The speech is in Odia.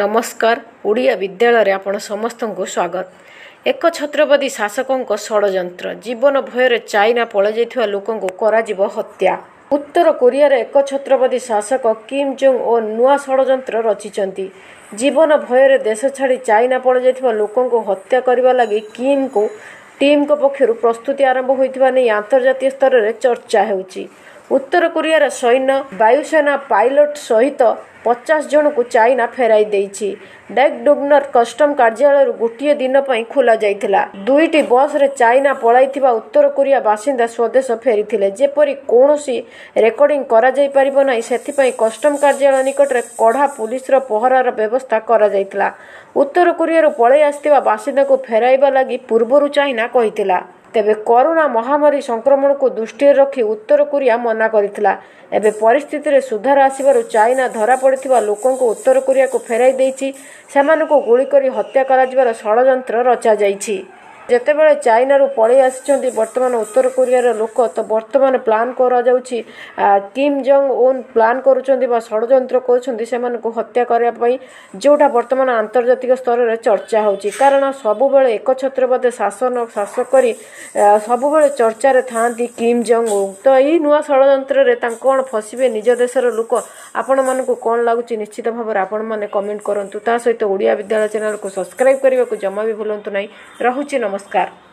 ନମସ୍କାର ଓଡ଼ିଆ ବିଦ୍ୟାଳୟରେ ଆପଣ ସମସ୍ତଙ୍କୁ ସ୍ୱାଗତ। ଏକ ଛତ୍ରପତି ଶାସକଙ୍କ ଷଡ଼ଯନ୍ତ୍ର ଜୀବନ ଭୟରେ ଚାଇନା ପଳାଇଯାଇଥିବା ଲୋକଙ୍କୁ କରାଯିବ ହତ୍ୟା। ଉତ୍ତର କୋରିଆର ଏକ ଛତ୍ରପତି ଶାସକ କିମ୍ ଜୋଙ୍ଗ ଓ ନୂଆ ଷଡ଼ଯନ୍ତ୍ର ରଚିଛନ୍ତି। ଜୀବନ ଭୟରେ ଦେଶ ଛାଡ଼ି ଚାଇନା ପଳାଇଯାଇଥିବା ଲୋକଙ୍କୁ ହତ୍ୟା କରିବା ଲାଗି କିମ୍ଙ୍କୁ ଟିମ୍ଙ୍କ ପକ୍ଷରୁ ପ୍ରସ୍ତୁତି ଆରମ୍ଭ ହୋଇଥିବା ନେଇ ଆନ୍ତର୍ଜାତୀୟ ସ୍ତରରେ ଚର୍ଚ୍ଚା ହେଉଛି। ଉତ୍ତର କୋରିଆର ସୈନ୍ୟ ବାୟୁସେନା ପାଇଲଟ ସହିତ ପଚାଶ ଜଣଙ୍କୁ ଚାଇନା ଫେରାଇ ଦେଇଛି। ଡେକ୍ଡୁଗ୍ନର କଷ୍ଟମ କାର୍ଯ୍ୟାଳୟରୁ ଗୋଟିଏ ଦିନ ପାଇଁ ଖୋଲାଯାଇଥିଲା ଦୁଇଟି ବସ୍ରେ ଚାଇନା ପଳାଇଥିବା ଉତ୍ତର କୋରିଆ ବାସିନ୍ଦା ସ୍ୱଦେଶ ଫେରିଥିଲେ। ଯେପରି କୌଣସି ରେକର୍ଡିଂ କରାଯାଇପାରିବ ନାହିଁ ସେଥିପାଇଁ କଷ୍ଟମ କାର୍ଯ୍ୟାଳୟ ନିକଟରେ କଡ଼ା ପୁଲିସର ପହରାର ବ୍ୟବସ୍ଥା କରାଯାଇଥିଲା। ଉତ୍ତର କୋରିଆରୁ ପଳାଇ ଆସିଥିବା ବାସିନ୍ଦାଙ୍କୁ ଫେରାଇବା ଲାଗି ପୂର୍ବରୁ ଚାଇନା କହିଥିଲା। ତେବେ କରୋନା ମହାମାରୀ ସଂକ୍ରମଣକୁ ଦୃଷ୍ଟିରେ ରଖି ଉତ୍ତର କୋରିଆ ମନା କରିଥିଲା। ଏବେ ପରିସ୍ଥିତିରେ ସୁଧାର ଆସିବାରୁ ଚାଇନା ଧରାପଡ଼ିଥିବା ଲୋକଙ୍କୁ ଉତ୍ତର କୋରିଆକୁ ଫେରାଇ ଦେଇଛି। ସେମାନଙ୍କୁ ଗୁଳି କରି ହତ୍ୟା କରାଯିବାର ଷଡ଼ଯନ୍ତ୍ର ରଚାଯାଇଛି ଯେତେବେଳେ ଚାଇନାରୁ ପଳାଇ ଆସିଛନ୍ତି ବର୍ତ୍ତମାନ ଉତ୍ତର କୋରିଆର ଲୋକ ତ ବର୍ତ୍ତମାନ ପ୍ଲାନ୍ କରାଯାଉଛି କିମ୍ ଜଙ୍ଗ ଓନ୍ ପ୍ଲାନ୍ କରୁଛନ୍ତି ବା ଷଡ଼ଯନ୍ତ୍ର କରୁଛନ୍ତି ସେମାନଙ୍କୁ ହତ୍ୟା କରିବା ପାଇଁ ଯେଉଁଟା ବର୍ତ୍ତମାନ ଆନ୍ତର୍ଜାତିକ ସ୍ତରରେ ଚର୍ଚ୍ଚା ହେଉଛି। କାରଣ ସବୁବେଳେ ଏକଛତ୍ରପତି ଶାସନ ଶାସକ କରି ସବୁବେଳେ ଚର୍ଚ୍ଚାରେ ଥାଆନ୍ତି କିମ୍ ଜଙ୍ଗ ଓନ୍ ତ ଏଇ ନୂଆ ଷଡ଼ଯନ୍ତ୍ରରେ ତାଙ୍କ କ'ଣ ଫସିବେ ନିଜ ଦେଶର ଲୋକ? ଆପଣମାନଙ୍କୁ କ'ଣ ଲାଗୁଛି ନିଶ୍ଚିତ ଭାବରେ ଆପଣମାନେ କମେଣ୍ଟ କରନ୍ତୁ। ତା ସହିତ ଓଡ଼ିଆ ବିଦ୍ୟାଳୟ ଚ୍ୟାନେଲକୁ ସବସ୍କ୍ରାଇବ୍ କରିବାକୁ ଜମା ବି ଭୁଲନ୍ତୁ ନାହିଁ। ରହୁଛି ନମସ୍କାର